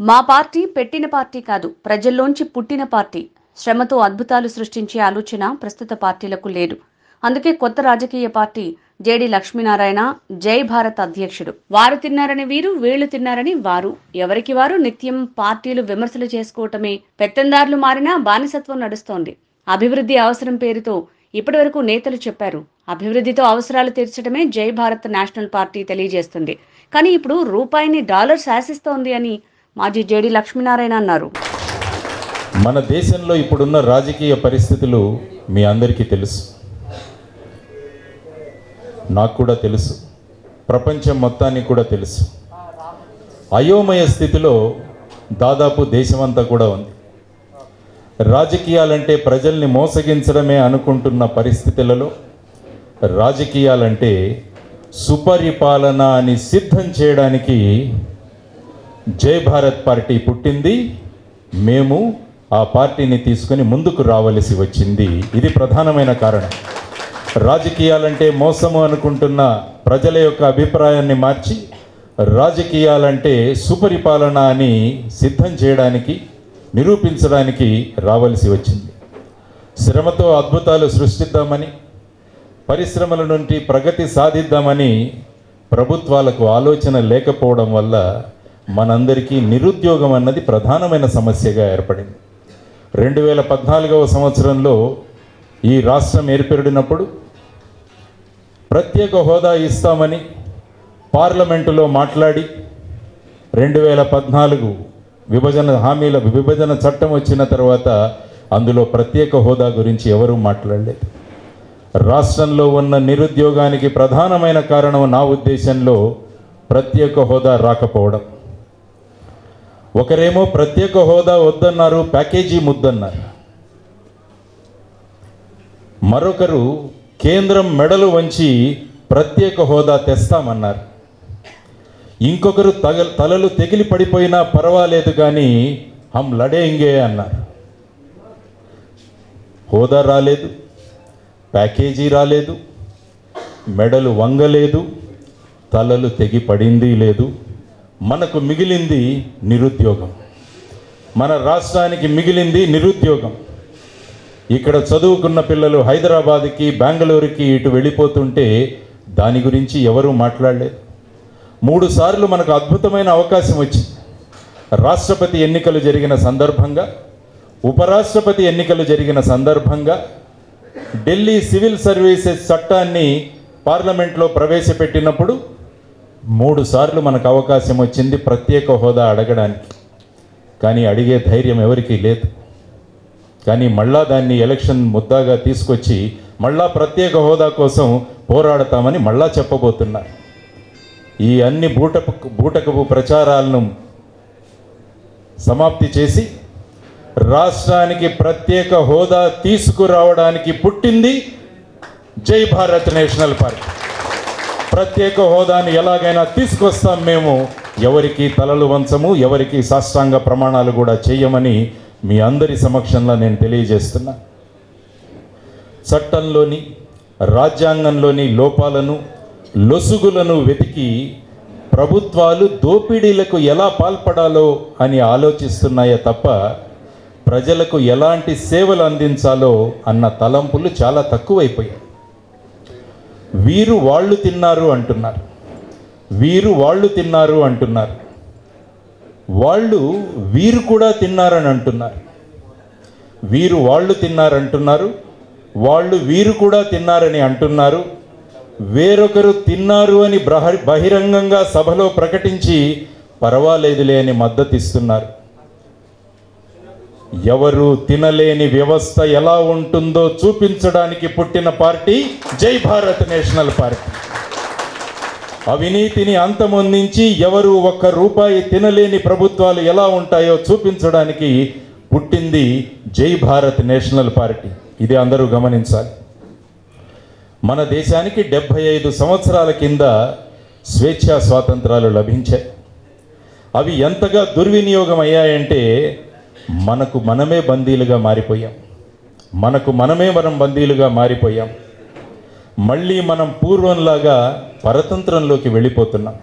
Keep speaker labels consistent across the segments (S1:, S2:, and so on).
S1: మా పార్టీ పెట్టిన పార్టీ కాదు ప్రజల్లోంచి పుట్టిన పార్టీ. శ్రమతో అద్భుతాలు సృష్టించే ఆలోచన ప్రస్తుత పార్టీలకు లేదు. అందుకే కొత్త రాజకీయ పార్టీ జేడి లక్ష్మీనారాయణ జై భారత్ అధ్యక్షుడు. వారు తిన్నారని వీరు వీళ్ళు తిన్నారని వారు. ఎవరికి వారు నిత్యం పార్టీలు విమర్శలు చేసుకోవటమే. పెత్తందారులు మారినా బానిసత్వం నడుస్తోంది. అభివృద్ధి అవసరం పేరుతో ఇప్పటివరకు నేతలు చెప్పారు. అభివృద్ధితో అవసరాలు తీర్చడమే జై భారత్ నేషనల్ పార్టీ తెలియజేస్తుంది. కానీ ఇప్పుడు రూపాయిని డాలర్ శాసిస్తోంది అని మాజీ జేడి లక్ష్మీనారాయణ అన్నారు.
S2: మన దేశంలో ఇప్పుడున్న రాజకీయ పరిస్థితులు మీ అందరికీ తెలుసు. నాకు కూడా తెలుసు. ప్రపంచం మొత్తానికి కూడా తెలుసు. అయోమయ స్థితిలో దాదాపు దేశమంతా కూడా ఉంది. రాజకీయాలంటే ప్రజల్ని మోసగించడమే అనుకుంటున్న పరిస్థితులలో రాజకీయాలంటే సుపరిపాలన అని సిద్ధం చేయడానికి జై భారత్ పార్టీ పుట్టింది మేము ఆ పార్టీని తీసుకొని ముందుకు రావలసి వచ్చింది. ఇది ప్రధానమైన కారణం. రాజకీయాలంటే మోసము అనుకుంటున్న ప్రజల యొక్క అభిప్రాయాన్ని మార్చి రాజకీయాలంటే సుపరిపాలన అని సిద్ధం చేయడానికి నిరూపించడానికి రావలసి వచ్చింది. శ్రమతో అద్భుతాలు సృష్టిద్దామని పరిశ్రమల నుండి ప్రగతి సాధిద్దామని ప్రభుత్వాలకు ఆలోచన లేకపోవడం వల్ల మనందరికీ నిరుద్యోగం అన్నది ప్రధానమైన సమస్యగా ఏర్పడింది. రెండు వేల పద్నాలుగవ సంవత్సరంలో ఈ రాష్ట్రం ఏర్పడినప్పుడు ప్రత్యేక హోదా ఇస్తామని పార్లమెంటులో మాట్లాడి రెండు వేల పద్నాలుగు విభజన హామీల విభజన చట్టం వచ్చిన తర్వాత అందులో ప్రత్యేక హోదా గురించి ఎవరూ మాట్లాడలేదు. రాష్ట్రంలో ఉన్న నిరుద్యోగానికి ప్రధానమైన కారణం నా ఉద్దేశంలో ప్రత్యేక హోదా రాకపోవడం. ఒకరేమో ప్రత్యేక హోదా వద్దన్నారు ప్యాకేజీ ముద్దన్నారు. మరొకరు కేంద్రం మెడలు వంచి ప్రత్యేక హోదా తెస్తామన్నారు. ఇంకొకరు తగ తలలు తెగిలి పడిపోయినా పర్వాలేదు కానీ హం లడేంగే అన్నారు. హోదా రాలేదు ప్యాకేజీ రాలేదు మెడలు వంగలేదు తలలు తెగి పడింది లేదు. మనకు మిగిలింది నిరుద్యోగం. మన రాష్ట్రానికి మిగిలింది నిరుద్యోగం. ఇక్కడ చదువుకున్న పిల్లలు హైదరాబాద్కి బెంగళూరుకి ఇటు వెళ్ళిపోతుంటే దాని గురించి ఎవరూ మాట్లాడలేదు. మూడు సార్లు మనకు అద్భుతమైన అవకాశం వచ్చింది. రాష్ట్రపతి ఎన్నికలు జరిగిన సందర్భంగా ఉపరాష్ట్రపతి ఎన్నికలు జరిగిన సందర్భంగా ఢిల్లీ సివిల్ సర్వీసెస్ చట్టాన్ని పార్లమెంట్లో ప్రవేశపెట్టినప్పుడు మూడు సార్లు మనకు అవకాశం వచ్చింది ప్రత్యేక హోదా అడగడానికి. కానీ అడిగే ధైర్యం ఎవరికీ లేదు. కానీ మళ్ళా దాన్ని ఎలక్షన్ ముద్దాగా తీసుకొచ్చి మళ్ళా ప్రత్యేక హోదా కోసం పోరాడతామని మళ్ళా చెప్పబోతున్నారు ఈ అన్ని బూటపు బూటకపు ప్రచారాలను సమాప్తి చేసి రాష్ట్రానికి ప్రత్యేక హోదా తీసుకురావడానికి పుట్టింది జై భారత్ నేషనల్ పార్టీ ప్రత్యేక హోదాని ఎలాగైనా తీసుకొస్తాం మేము. ఎవరికి తలలు వంచము ఎవరికి సాష్టాంగ ప్రమాణాలు కూడా చేయమని మీ అందరి సమక్షంలో నేను తెలియజేస్తున్నా. చట్టంలోని రాజ్యాంగంలోని లోపాలను లొసుగులను వెతికి ప్రభుత్వాలు దోపిడీలకు ఎలా పాల్పడాలో అని ఆలోచిస్తున్నాయే తప్ప ప్రజలకు ఎలాంటి సేవలు అందించాలో అన్న తలంపులు చాలా తక్కువైపోయాయి. వీరు వాళ్ళు తిన్నారు అంటున్నారు. వీరు వాళ్ళు తిన్నారు అంటున్నారు. వాళ్ళు వీరు కూడా తిన్నారని అంటున్నారు. వీరు వాళ్ళు తిన్నారంటున్నారు వాళ్ళు వీరు కూడా తిన్నారని అంటున్నారు. వేరొకరు తిన్నారు అని బ్రహ బహిరంగంగా సభలో ప్రకటించి పర్వాలేదులే అని మద్దతిస్తున్నారు. ఎవరు తినలేని వ్యవస్థ ఎలా ఉంటుందో చూపించడానికి పుట్టిన పార్టీ జై భారత్ నేషనల్ పార్టీ. అవినీతిని అంతమొందించి ఎవరు ఒక్క రూపాయి తినలేని ప్రభుత్వాలు ఎలా ఉంటాయో చూపించడానికి పుట్టింది జై భారత్ నేషనల్ పార్టీ. ఇది అందరూ గమనించాలి. మన దేశానికి డెబ్భై ఐదు సంవత్సరాల కింద స్వేచ్ఛా స్వాతంత్రాలు లభించాయి. అవి ఎంతగా దుర్వినియోగం అయ్యాయంటే మనకు మనమే బందీలుగా మారిపోయాం. మనకు మనమే మనం బందీలుగా మారిపోయాం. మళ్ళీ మనం పూర్వంలాగా పరతంత్రంలోకి వెళ్ళిపోతున్నాం.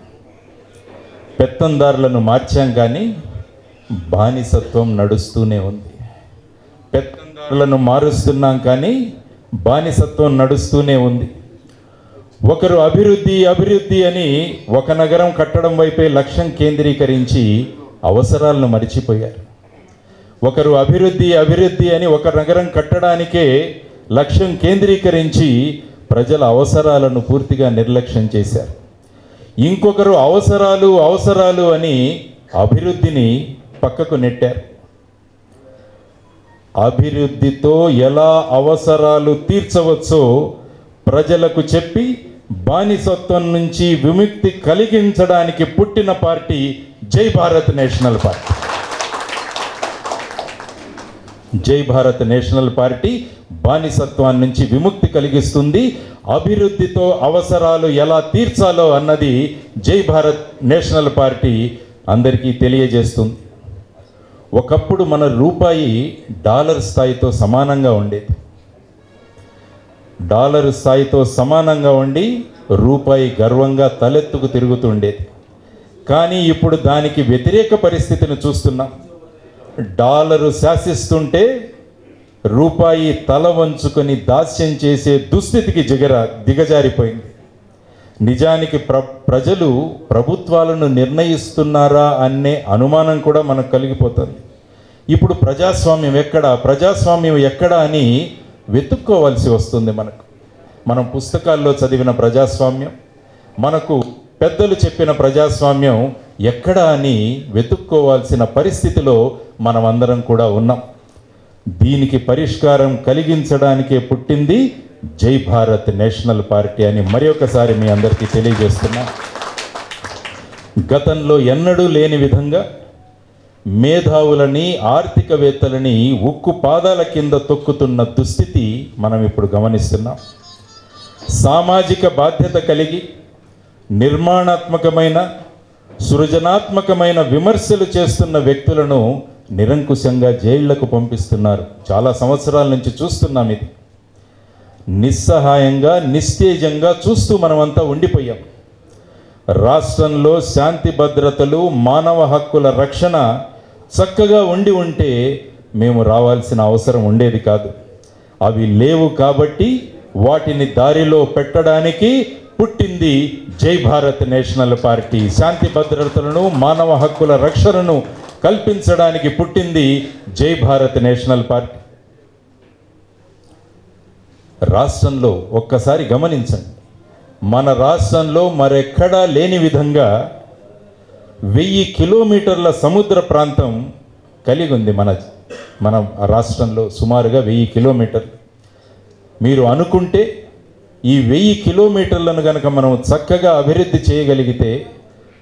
S2: పెత్తందారులను మార్చాం కానీ బానిసత్వం నడుస్తూనే ఉంది. పెత్తందారులను మారుస్తున్నాం కానీ బానిసత్వం నడుస్తూనే ఉంది. ఒకరు అభివృద్ధి అభివృద్ధి అని ఒక నగరం కట్టడం వైపే లక్ష్యం కేంద్రీకరించి అవసరాలను మరిచిపోయారు. ఒకరు అభివృద్ధి అభివృద్ధి అని ఒక నగరం కట్టడానికే లక్ష్యం కేంద్రీకరించి ప్రజల అవసరాలను పూర్తిగా నిర్లక్ష్యం చేశారు. ఇంకొకరు అవసరాలు అవసరాలు అని అభివృద్ధిని పక్కకు నెట్టారు. అభివృద్ధితో ఎలా అవసరాలు తీర్చవచ్చో ప్రజలకు చెప్పి బానిసత్వం నుంచి విముక్తి కలిగించడానికి పుట్టిన పార్టీ జై భారత్ నేషనల్ పార్టీ. జై భారత్ నేషనల్ పార్టీ బానిసత్వాన్ని నుంచి విముక్తి కలిగిస్తుంది. అభివృద్ధితో అవసరాలు ఎలా తీర్చాలో అన్నది జై భారత్ నేషనల్ పార్టీ అందరికీ తెలియజేస్తుంది. ఒకప్పుడు మన రూపాయి డాలర్ స్థాయితో సమానంగా ఉండేది. డాలర్ స్థాయితో సమానంగా ఉండి రూపాయి గర్వంగా తలెత్తుకు తిరుగుతుండేది కానీ ఇప్పుడు దానికి వ్యతిరేక పరిస్థితిని చూస్తున్నాం. డాలరు శాసిస్తుంటే రూపాయి తల వంచుకొని దాస్యం చేసే దుస్థితికి జిగర దిగజారిపోయింది. నిజానికి ప్ర ప్రజలు ప్రభుత్వాలను నిర్ణయిస్తున్నారా అనే అనుమానం కూడా మనకు కలిగిపోతుంది. ఇప్పుడు ప్రజాస్వామ్యం ఎక్కడ? ప్రజాస్వామ్యం ఎక్కడ అని వెతుక్కోవాల్సి వస్తుంది మనకు. మనం పుస్తకాల్లో చదివిన ప్రజాస్వామ్యం మనకు పెద్దలు చెప్పిన ప్రజాస్వామ్యం ఎక్కడ అని వెతుక్కోవాల్సిన పరిస్థితిలో మనం అందరం కూడా ఉన్నాం. దీనికి పరిష్కారం కలిగించడానికే పుట్టింది జై భారత్ నేషనల్ పార్టీ అని మరి ఒకసారి మీ అందరికీ తెలియజేస్తున్నా. గతంలో ఎన్నడూ లేని విధంగా మేధావులని ఆర్థికవేత్తలని ఉక్కు పాదాల కింద తొక్కుతున్న దుస్థితి మనం ఇప్పుడు గమనిస్తున్నాం. సామాజిక బాధ్యత కలిగి నిర్మాణాత్మకమైన సృజనాత్మకమైన విమర్శలు చేస్తున్న వ్యక్తులను నిరంకుశంగా జైళ్ళకు పంపిస్తున్నారు. చాలా సంవత్సరాల నుంచి చూస్తున్నాం ఇది. నిస్సహాయంగా నిస్తేజంగా చూస్తూ మనమంతా ఉండిపోయాం. రాష్ట్రంలో శాంతి భద్రతలు మానవ హక్కుల రక్షణ చక్కగా ఉండి ఉంటే మేము రావాల్సిన అవసరం ఉండేది కాదు. అవి లేవు కాబట్టి వాటిని దారిలో పెట్టడానికి పుట్టింది జై భారత్ నేషనల్ పార్టీ. శాంతి భద్రతలను మానవ హక్కుల రక్షణను కల్పించడానికి పుట్టింది జై భారత్ నేషనల్ పార్టీ. రాష్ట్రంలో ఒక్కసారి గమనించండి. మన రాష్ట్రంలో మరెక్కడా లేని విధంగా వెయ్యి కిలోమీటర్ల సముద్ర ప్రాంతం కలిగి ఉంది మన మన రాష్ట్రంలో సుమారుగా వెయ్యి కిలోమీటర్లు. మీరు అనుకుంటే ఈ వెయ్యి కిలోమీటర్లను కనుక మనం చక్కగా అభివృద్ధి చేయగలిగితే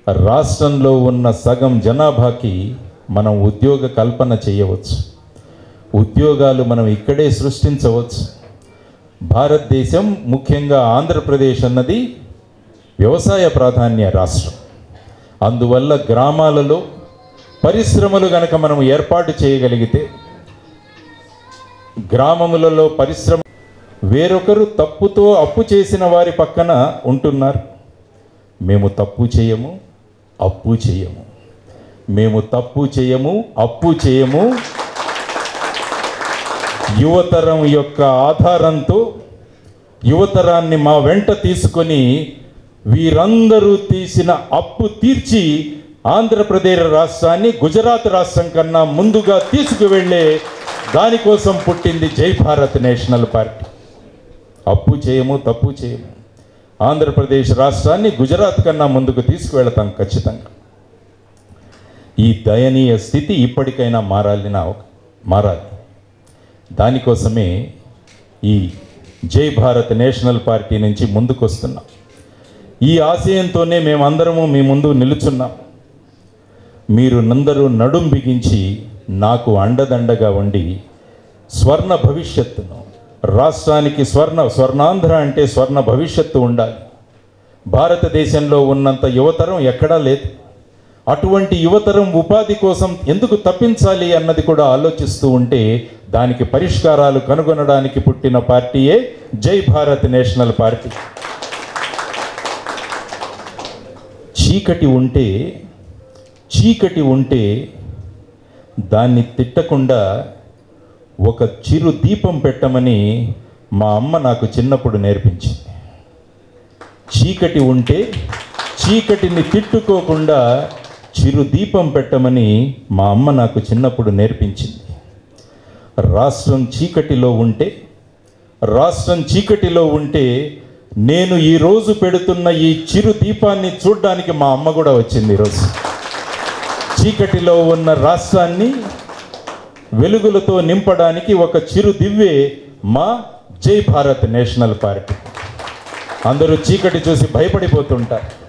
S2: రాష్ట్రంలో ఉన్న సగం జనాభాకి మనం ఉద్యోగ కల్పన చేయవచ్చు. ఉద్యోగాలు మనం ఇక్కడే సృష్టించవచ్చు. భారతదేశం ముఖ్యంగా ఆంధ్రప్రదేశ్ అన్నది వ్యవసాయ ప్రాధాన్య రాష్ట్రం. అందువల్ల గ్రామాలలో పరిశ్రమలు గనక మనం ఏర్పాటు చేయగలిగితే గ్రామములలో పరిశ్రమ వేరొకరు తప్పుతో అప్పు చేసిన వారి పక్కన ఉంటున్నారు. మేము తప్పు చేయము అప్పు చేయము. మేము తప్పు చేయము అప్పు చేయము. యువతరం యొక్క ఆధారంతో యువతరాన్ని మా వెంట తీసుకొని వీరందరూ తీసిన అప్పు తీర్చి ఆంధ్రప్రదేశ్ రాష్ట్రాన్ని గుజరాత్ రాష్ట్రం కన్నా ముందుగా తీసుకువెళ్ళే దానికోసం పుట్టింది జై భారత్ నేషనల్ పార్టీ. అప్పు చేయము తప్పు చేయము. ఆంధ్రప్రదేశ్ రాష్ట్రాన్ని గుజరాత్ కన్నా ముందుకు తీసుకువెళతాం ఖచ్చితంగా. ఈ దయనీయ స్థితి ఇప్పటికైనా మారాలి నా మారాలి. దానికోసమే ఈ జై భారత్ నేషనల్ పార్టీ నుంచి ముందుకొస్తున్నాం. ఈ ఆశయంతోనే మేమందరము మీ ముందు నిలుచున్నాం. మీరు నందరూ నడుం బిగించి నాకు అండదండగా ఉండి స్వర్ణ భవిష్యత్తును రాష్ట్రానికి స్వర్ణ స్వర్ణాంధ్ర అంటే స్వర్ణ భవిష్యత్తు ఉండాలి. భారతదేశంలో ఉన్నంత యువతరం ఎక్కడా లేదు. అటువంటి యువతరం ఉపాధి కోసం ఎందుకు తప్పించాలి అన్నది కూడా ఆలోచిస్తూ ఉంటే దానికి పరిష్కారాలు కనుగొనడానికి పుట్టిన పార్టీయే జై భారత్ నేషనల్ పార్టీ. చీకటి ఉంటే చీకటి ఉంటే దాన్ని తిట్టకుండా ఒక చిరు దీపం పెట్టమని మా అమ్మ నాకు చిన్నప్పుడు నేర్పించింది. చీకటి ఉంటే చీకటిని తిట్టుకోకుండా చిరు దీపం పెట్టమని మా అమ్మ నాకు చిన్నప్పుడు నేర్పించింది. రాష్ట్రం చీకటిలో ఉంటే రాష్ట్రం చీకటిలో ఉంటే నేను ఈరోజు పెడుతున్న ఈ చిరు దీపాన్ని చూడ్డానికి మా అమ్మ కూడా వచ్చింది ఈరోజు చీకటిలో ఉన్న రాష్ట్రాన్ని వెలుగులతో నింపడానికి ఒక చిరు దివ్వే మా జై భారత్ నేషనల్ పార్టీ. అందరూ చీకటి చూసి భయపడిపోతుంటారు.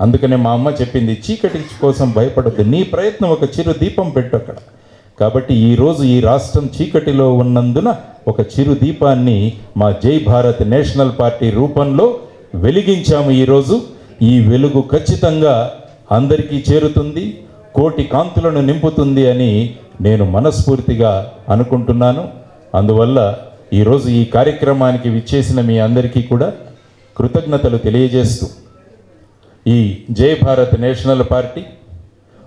S2: అందుకనే మా అమ్మ చెప్పింది చీకటి కోసం భయపడద్దు. నీ ప్రయత్నం ఒక చిరు దీపం పెట్టు అక్కడ. కాబట్టి ఈరోజు ఈ రాష్ట్రం చీకటిలో ఉన్నందున ఒక చిరు దీపాన్ని మా జై భారత్ నేషనల్ పార్టీ రూపంలో వెలిగించాము ఈరోజు ఈ వెలుగు ఖచ్చితంగా అందరికీ చేరుతుంది. కోటి కాంతులను నింపుతుంది అని నేను మనస్ఫూర్తిగా అనుకుంటున్నాను. అందువల్ల ఈరోజు ఈ కార్యక్రమానికి విచ్చేసిన మీ అందరికీ కూడా కృతజ్ఞతలు తెలియజేస్తూ ఈ జై భారత్ నేషనల్ పార్టీ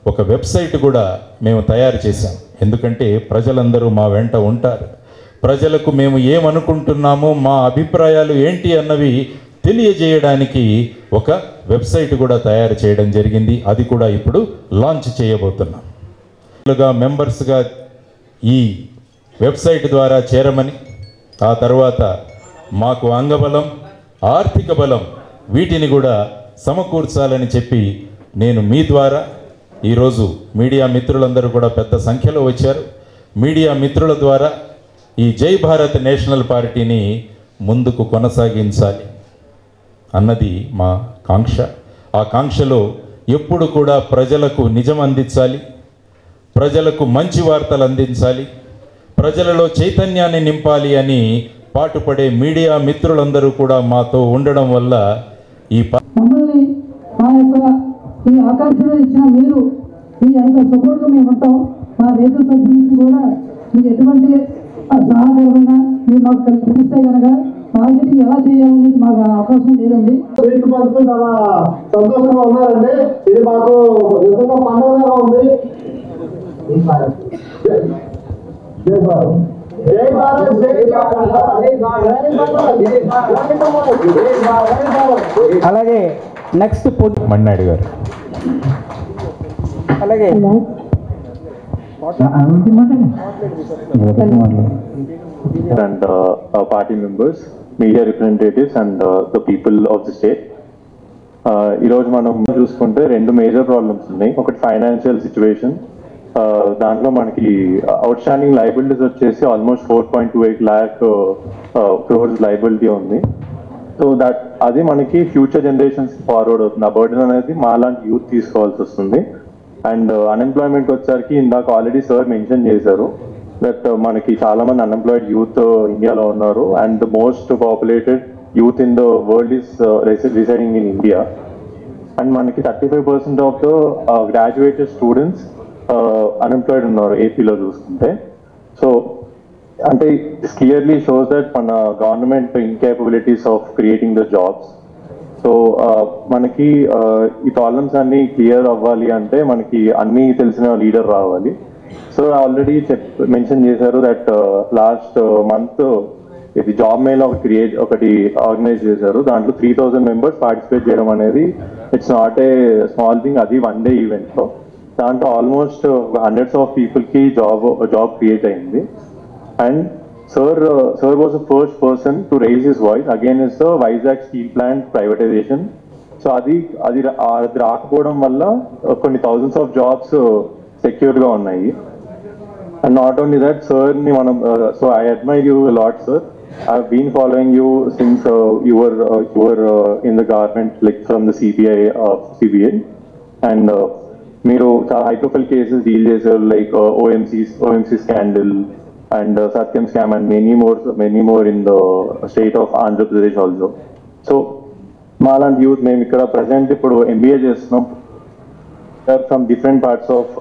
S2: ఒక వెబ్సైట్ కూడా మేము తయారు చేశాం. ఎందుకంటే ప్రజలందరూ మా వెంట ఉంటారు. ప్రజలకు మేము ఏమనుకుంటున్నామో మా అభిప్రాయాలు ఏంటి అన్నవి తెలియజేయడానికి ఒక వెబ్సైట్ కూడా తయారు చేయడం జరిగింది. అది కూడా ఇప్పుడు లాంచ్ చేయబోతున్నాం. మెంబర్స్గా ఈ వెబ్సైట్ ద్వారా చేరమని ఆ తర్వాత మాకు అంగబలం ఆర్థిక బలం వీటిని కూడా సమకూర్చాలని చెప్పి నేను మీ ద్వారా ఈరోజు మీడియా మిత్రులందరూ కూడా పెద్ద సంఖ్యలో వచ్చారు. మీడియా మిత్రుల ద్వారా ఈ జై భారత్ నేషనల్ పార్టీని ముందుకు కొనసాగించాలి. అన్నది మా కాంక్ష. ఆ కాంక్షలో ఎప్పుడు కూడా ప్రజలకు నిజం అందించాలి ప్రజలకు మంచి వార్తలు అందించాలి ప్రజలలో చైతన్యాన్ని నింపాలి అని పాటుపడే మీడియా మిత్రులందరూ కూడా మాతో ఉండడం వల్ల ఈ
S3: ఈ ఆకాంక్షలు ఇచ్చిన మీరు మీ యొక్క సపోర్ట్గా మేము ఉంటాం. మా రైతు సభ్యుల కూడా మీకు ఎటువంటి సహకారమైన మీరు మాకు కల్పిస్తే కనుక మార్కెటింగ్ ఎలా చేయాలనేది మాకు అవకాశం లేదండి.
S4: వీటి పడుతూ చాలా సంతోషంగా ఉన్నారండి. ఇది మాకు నిజంగా పండుగగా ఉంది. జై భారత్. జై భారత్. జై భారత్.
S5: అలాగే నెక్స్ట్ పొద్దు
S2: మన్నాడు గారు.
S5: అలాగే.
S6: And uh, members party members, and the people of the people uh, ఈరోజు మనం చూసుకుంటే రెండు మేజర్ ప్రాబ్లమ్స్ ఉన్నాయి. ఒకటి ఫైనాన్షియల్ సిచ్యువేషన్ uh, దాంట్లో మనకి అవుట్ స్టాండింగ్ లైబిలిటీస్ వచ్చేసి almost four point two eight lakh crores liability ఉంది. సో దట్ అది మనకి ఫ్యూచర్ జనరేషన్స్ ఫార్వర్డ్ అవుతుంది. ఆ బర్డెన్ అనేది మాలాంటి యూత్ తీసుకోవాల్సి వస్తుంది. అండ్ అన్ఎంప్లాయ్మెంట్ uh, వచ్చేసరికి ఇందాక ఆల్రెడీ సార్ మెన్షన్ చేశారు. దట్ uh, మనకి చాలా మంది అన్ఎంప్లాయిడ్ యూత్ ఇండియాలో ఉన్నారు. And most populated youth in the world is residing in India and మనకి thirty five percent of the graduated students unemployed ఉన్నారు ఏపీలో చూసుకుంటే సో అంటే క్లియర్లీ షోస్ దట్ మన government incapabilities of creating the jobs so మనకి uh, ఈ problems అన్ని clear అవ్వాలి అంటే మనకి అన్ని తెలిసిన లీడర్ రావాలి. సో ఆల్రెడీ చెప్ మెన్షన్ చేశారు దట్ లాస్ట్ మంత్ ఇది జాబ్ మెయిల్ ఒక క్రియేట్ ఒకటి ఆర్గనైజ్ చేశారు. దాంట్లో త్రీ థౌజండ్ మెంబర్స్ పార్టిసిపేట్ చేయడం అనేది it's not a small thing అది వన్ డే ఈవెంట్లో దాంట్లో ఆల్మోస్ట్ హండ్రెడ్స్ ఆఫ్ పీపుల్కి జాబ్ జాబ్ క్రియేట్ అయింది. And sir sir was the first person to raise his voice again is the Vizag steel plant privatisation so అది అది అది రాకపోవడం వల్ల కొన్ని థౌజండ్స్ ఆఫ్ జాబ్స్ సెక్యూర్గా ఉన్నాయి అండ్ నాట్ ఓన్లీ దట్ సార్ని మనం so I admire you lot sir I been following you since your your in the government like from the CBI CBI and మీరు చాలా హై ప్రొఫైల్ కేసెస్ డీల్ చేశారు like OMC OMC scandal and Satyam scam and many more many more in the state of Andhra Pradesh also so మాలాంటి youth మేము ఇక్కడ present ఇప్పుడు MBA చేస్తున్నాం. From different parts of